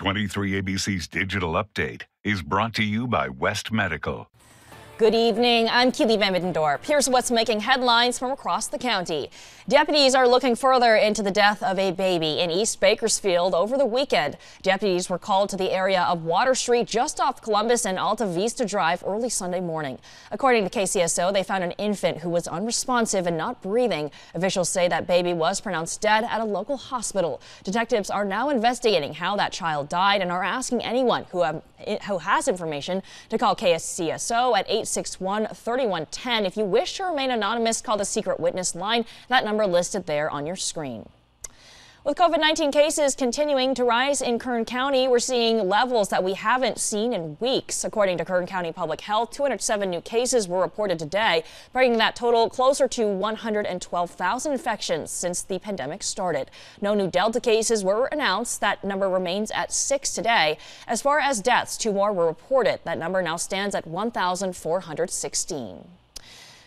23 ABC's digital update is brought to you by West Medical. Good evening. I'm Keely Van. Here's what's making headlines from across the county. Deputies are looking further into the death of a baby in East Bakersfield over the weekend. Deputies were called to the area of Water Street just off Columbus and Alta Vista Drive early Sunday morning. According to KCSO, they found an infant who was unresponsive and not breathing. Officials say that baby was pronounced dead at a local hospital. Detectives are now investigating how that child died and are asking anyone who, who has information to call KCSO at 8 861 3110. If you wish to remain anonymous, call the secret witness line. That number listed there on your screen. With COVID 19 cases continuing to rise in Kern County, we're seeing levels that we haven't seen in weeks. According to Kern County Public Health, 207 new cases were reported today, bringing that total closer to 112,000 infections since the pandemic started. No new Delta cases were announced. That number remains at six today. As far as deaths, two more were reported. That number now stands at 1,416.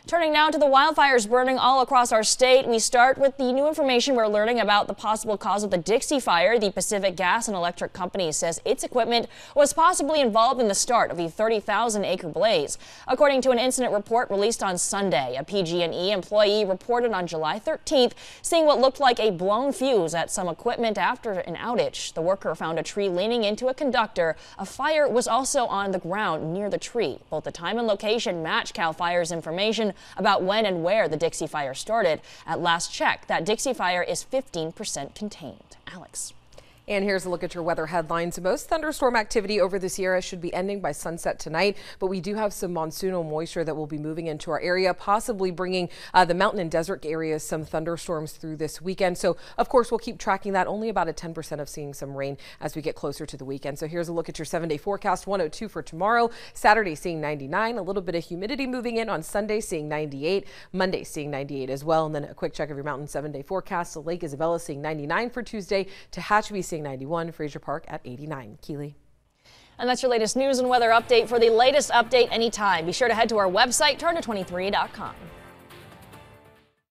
Turning now to the wildfires burning all across our state, we start with the new information we're learning about the possible cause of the Dixie Fire. The Pacific Gas and Electric Company says its equipment was possibly involved in the start of the 30,000 acre blaze. According to an incident report released on Sunday, a PG&E employee reported on July 13th seeing what looked like a blown fuse at some equipment after an outage. The worker found a tree leaning into a conductor. A fire was also on the ground near the tree. Both the time and location match CAL FIRE's information about when and where the Dixie Fire started. At last check, that Dixie Fire is 15% contained. Alex. And here's a look at your weather headlines. Most thunderstorm activity over the Sierra should be ending by sunset tonight, but we do have some monsoonal moisture that will be moving into our area, possibly bringing uh, the mountain and desert areas some thunderstorms through this weekend. So, of course, we'll keep tracking that. Only about a 10% of seeing some rain as we get closer to the weekend. So, here's a look at your seven day forecast 102 for tomorrow. Saturday seeing 99, a little bit of humidity moving in on Sunday, seeing 98, Monday seeing 98 as well. And then a quick check of your mountain seven day forecast. So, Lake Isabella seeing 99 for Tuesday, Tehachapi 91, Frazier Park at 89. Keely. And that's your latest news and weather update. For the latest update anytime, be sure to head to our website, turnto23.com.